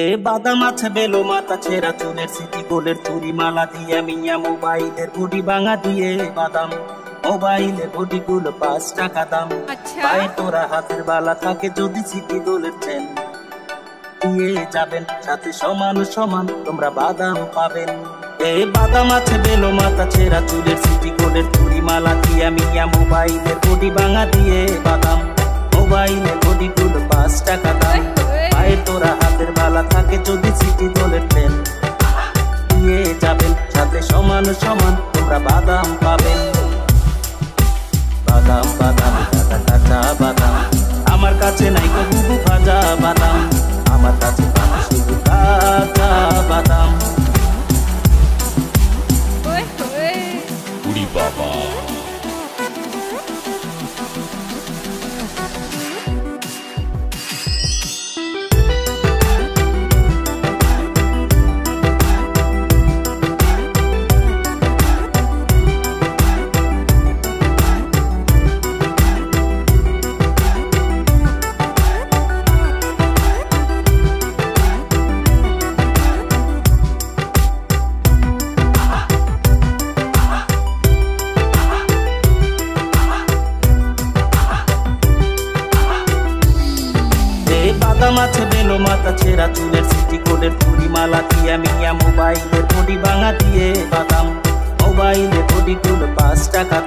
এ বাদাম আছে বেলো মাথা ছেঁড়া চুলের সিটি গোলের চুরি মালা দিয়ে মিয়া মোবাইলের গুড়ি ভাঙা দিয়ে বাদাম। মোবাইলের গুটি গুলো পাঁচ টাকা দাম। আচ্ছা। পায়ে তোরা হাতের বালা থাকে যদি সিটি গোলের চেন দিয়ে যাবেন সাথে সমান সমান তোমরা বাদাম পাবেন। এ বাদাম আছে বেলো মাথা ছেঁড়া চুলের সিটি গোলের চুরি মালা দিয়ে মিয়া মোবাইলের গুড়ি ভাঙা দিয়ে বাদাম। থাকে যদি সিটি দোলের দিয়ে যাবেন সাথে সমান সমান তোমরা বাদাম পাবেন। বাদাম বাদাম কাঁচা কাঁচা বাদাম। আমার কাছে নাই বুবু ভাজা বাদাম। আমার কাছে শুধু কাঁচা বাদাম। বাবা। বাদাম আছে বেলো মাথা ছেঁড়া চুলের সিটি কোডের চুরি মালা দিয়া মিয়া মোবাইলের বডি ভাঙা দিয়ে বাদাম। মোবাইলের বডি গুলো পাঁচ টাকা